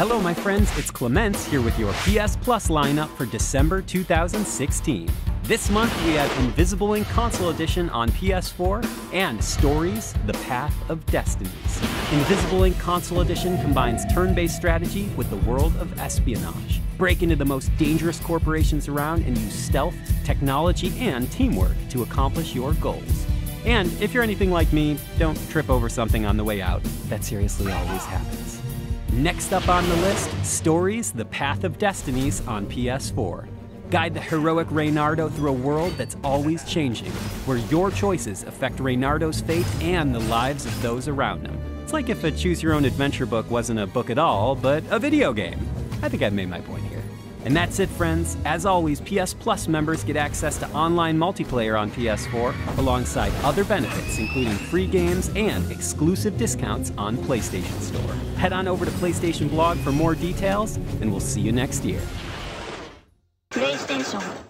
Hello, my friends, it's Clements here with your PS Plus lineup for December 2016. This month we have Invisible Inc. Console Edition on PS4 and Stories The Path of Destinies. Invisible Inc. Console Edition combines turn based strategy with the world of espionage. Break into the most dangerous corporations around and use stealth, technology, and teamwork to accomplish your goals. And if you're anything like me, don't trip over something on the way out. That seriously always happens. Next up on the list Stories The Path of Destinies on PS4. Guide the heroic Reynardo through a world that's always changing, where your choices affect Reynardo's fate and the lives of those around him. It's like if a choose your own adventure book wasn't a book at all, but a video game. I think I've made my point here. And that's it, friends. As always, PS Plus members get access to online multiplayer on PS4 alongside other benefits, including free games and exclusive discounts on PlayStation Store. Head on over to PlayStation Blog for more details, and we'll see you next year. PlayStation.